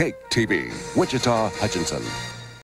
Cake TV, Wichita, Hutchinson.